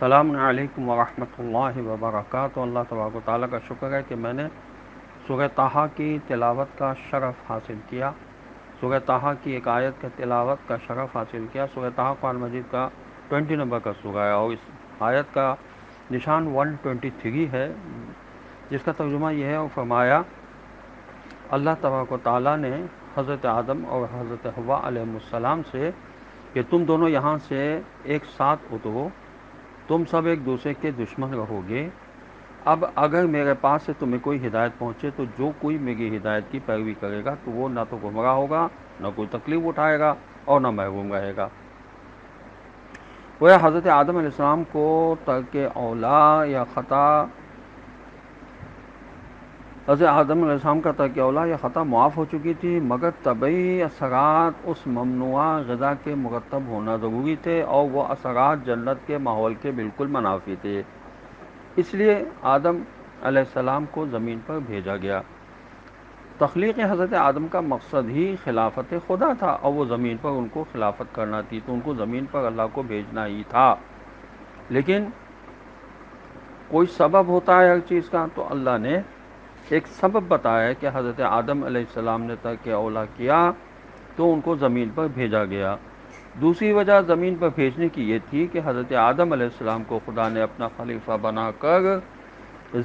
सलाम अलैकुम वरहमतुल्लाहि अल्लाह तबारक ताला का शुक्र है कि मैंने सूरह तहा की तिलावत का शरफ़ हासिल किया। सूरह तहा की एक आयत का तिलावत का शरफ़ हासिल किया। सूरह तहा कुरान मजीद का 20 नंबर का सूरह है और इस आयत का निशान 123 है। जिसका तर्जुमा यह है और फरमाया, अल्लाह तबारक ताली ने हज़रत आदम और हज़रत हवा से कि तुम दोनों यहाँ से एक साथ उतरो। तुम सब एक दूसरे के दुश्मन रहोगे। अब अगर मेरे पास से तुम्हें कोई हिदायत पहुँचे तो जो कोई मेरी हिदायत की पैरवी करेगा तो वो ना तो गुमराह होगा, ना कोई तकलीफ़ उठाएगा और ना महरूम रहेगा। वह हज़रत आदम को तर्क औला या ख़ता हज़रत आदम का तर्क औला, या ख़ता मुआफ़ हो चुकी थी, मगर तबी असरात उस ममनुआ गज़ा के मुरतब होना ज़रूरी थे और वह असरात जन्नत के माहौल के बिल्कुल मुनाफी थे। इसलिए आदम को ज़मीन पर भेजा गया। तख्लीक हज़रत आदम का मकसद ही खिलाफत खुदा था और वो ज़मीन पर उनको खिलाफत करना थी तो उनको ज़मीन पर अल्लाह को भेजना ही था। लेकिन कोई सबब होता है हर चीज़ का तो अल्लाह ने एक सबब बताया कि हज़रत आदम सलाम ने तक अवला किया तो उनको ज़मीन पर भेजा गया। दूसरी वजह ज़मीन पर भेजने की ये थी कि हज़रत आदम सलाम को खुदा ने अपना खलीफा बनाकर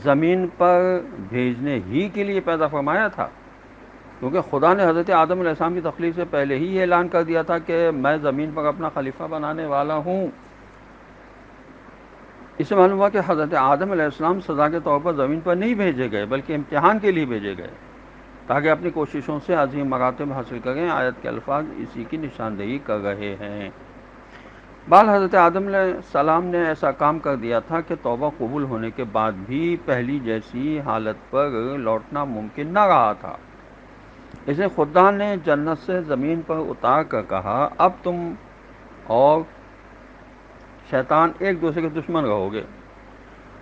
ज़मीन पर भेजने ही के लिए पैदा फरमाया था। क्योंकि खुदा ने हज़रत आदम की तकलीफ़ से पहले ही ऐलान कर दिया था कि मैं ज़मीन पर अपना खलीफा बनाने वाला हूँ। इससे मालूम हुआ कि हज़रत आदम सज़ा के तौर पर ज़मीन पर नहीं भेजे गए, बल्कि इम्तहान के लिए भेजे गए। ताकि अपनी कोशिशों से अजीम मरातब हासिल करें, आयत के अल्फाज इसी की निशानदेही कर रहे हैं। बाल हज़रत आदम सलाम ने ऐसा काम कर दिया था कि तोबा कबूल होने के बाद भी पहली जैसी हालत पर लौटना मुमकिन न रहा था। इसे खुदा ने जन्नत से ज़मीन पर उतार कर कहा, अब तुम और शैतान एक दूसरे के दुश्मन रहोगे।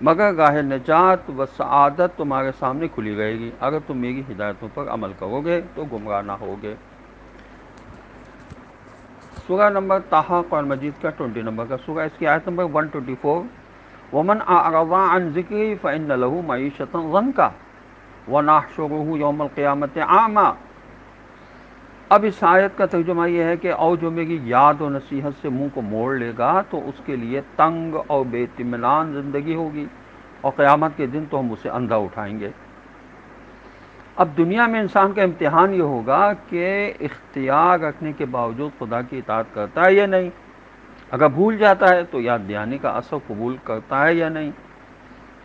मगर गाह निजात व सआदत तुम्हारे सामने खुली रहेगी। अगर तुम मेरी हिदायतों पर अमल करोगे तो गुमराह ना होगे। सूरा नंबर ताहा कुरान मजीद का ट्वेंटी नंबर का सूरा इसकी आयत नंबर वन ट्वेंटी फोर। वमन आरवा अन ज़िक्री फ़ैन लहू मीशत वन का व नाशरू यौम क़्यामत आमा। अब इस आयत का तर्जुमा यह है कि जो मेरी याद और नसीहत से मुँह को मोड़ लेगा तो उसके लिए तंग और बेतमान ज़िंदगी होगी और क़यामत के दिन तो हम उसे अंधा उठाएँगे। अब दुनिया में इंसान का इम्तहान ये होगा कि इख्तियार रखने के बावजूद खुदा की इतात करता है या नहीं। अगर भूल जाता है तो याद दहानी का असर कबूल करता है या नहीं।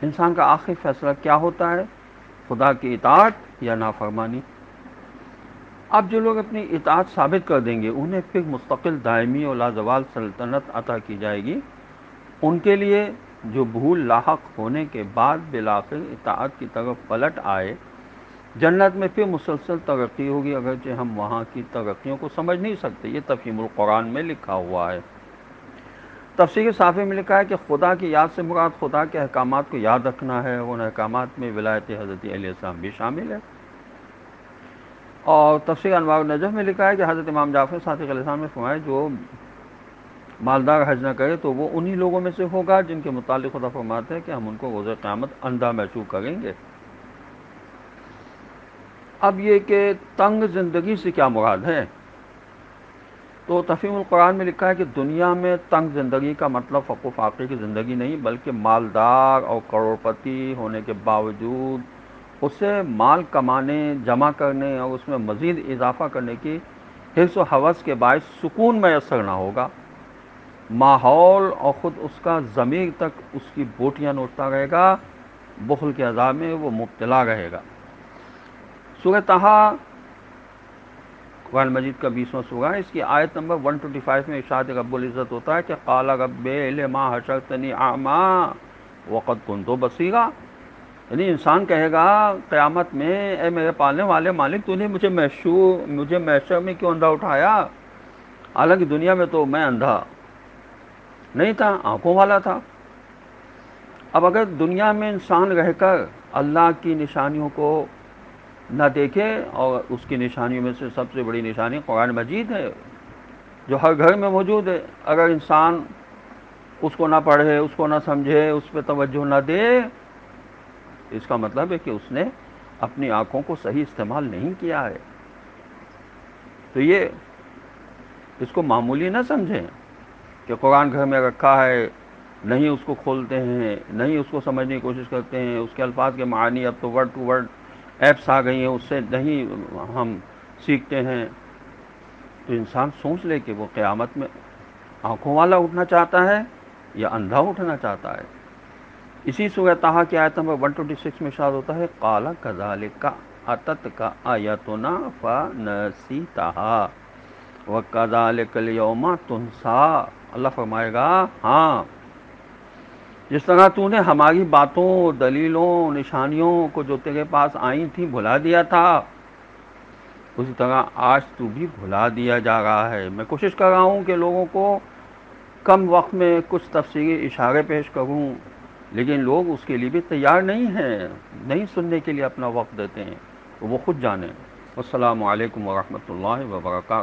इंसान का आखिरी फैसला क्या होता है? खुदा की इतात या नाफरमानी? अब जो लोग अपनी इतात साबित कर देंगे, उन्हें फिर मुस्तकिल दायमी और लाजवाल सल्तनत अता की जाएगी। उनके लिए जो भूल लाक होने के बाद बिलाखिर इतात की तरफ़ पलट आए, जन्नत में फिर मुसलसल तरक्की होगी, अगरचे हम वहाँ की तरक्कीों को समझ नहीं सकते। ये तफहीम कुरान में लिखा हुआ है। तफसीर साफ़े में लिखा है कि खुदा की याद से मुराद खुदा के अहकाम को याद रखना है उन अहकाम में विलायत हज़रत भी शामिल है। और तफसर अनवार नजफ में लिखा है कि हज़रत इमाम जाफ़र सातिक ने फरमाया, जो मालदार हज न करे तो वो उन्हीं लोगों में से होगा जिनके मुतालिक खुदा फरमाते हैं कि हम उनको रोज़ क़्यामत अंधा महसूस करेंगे. अब ये कि तंग ज़िंदगी से क्या मुराद है? तो तफ़ीम कुरान में लिखा है कि दुनिया में तंग ज़िंदगी का मतलब फ़को फ़ाक़े की ज़िंदगी नहीं, बल्कि मालदार और करोड़पति होने के बावजूद उससे माल कमाने, जमा करने और उसमें मज़ीद इजाफ़ा करने की हिस्स व हवस के बायस सुकून मैसर ना होगा। माहौल और ख़ुद उसका ज़मीर तक उसकी बोटियाँ नोटता रहेगा, बुखल के अजाब में वो मुबतला रहेगा। सूर्य तहा, कुरान मजीद का बीसवा सूरा है। इसकी आयत नंबर 125 में इशाद रब्ज़त होता है कि काला रब माँ हशर तनी आमा वक़्त कन तो बसीरा। यानी इंसान कहेगा, क़यामत में, ए मेरे पालने वाले मालिक, तूने मुझे मैशू, मुझे मैशर में क्यों अंधा उठाया? हालाँकि दुनिया में तो मैं अंधा नहीं था, आँखों वाला था। अब अगर दुनिया में इंसान रहकर अल्लाह की निशानियों को न देखे, और उसकी निशानियों में से सबसे बड़ी निशानी कुरान मजीद है, जो हर घर में मौजूद है, अगर इंसान उसको ना पढ़े, उसको ना समझे, उस पर तवज्जो ना दे इसका मतलब है कि उसने अपनी आँखों को सही इस्तेमाल नहीं किया है। तो ये इसको मामूली ना समझें कि कुरान घर में रखा है, नहीं उसको खोलते हैं, नहीं उसको समझने की कोशिश करते हैं, उसके अल्फाज के मानी अब तो वर्ड टू वर्ड ऐप्स आ गई हैं, उससे नहीं हम सीखते हैं। तो इंसान सोच ले कि वो क़यामत में आँखों वाला उठना चाहता है या अंधा उठना चाहता है। इसी सूर्य तहा की आयत नंबर 126 में शाद होता है, काला कजाल का अतत का आयतना फ़ी तहा व कजाल कल यौमा तुनसा। अल्लाह फरमाएगा हाँ जिस तरह तूने हमारी बातों, दलीलों, निशानियों को जो तेरे पास आई थी, भुला दिया था, उसी तरह आज तू भी भुला दिया जा रहा है। मैं कोशिश कर रहा हूँ कि लोगों को कम वक्त में कुछ तफसीली इशारे पेश करूँ। लेकिन लोग उसके लिए भी तैयार नहीं हैं, नहीं सुनने के लिए अपना वक्त देते हैं। वो खुद जाने। अल्लाम वरहमल वर्का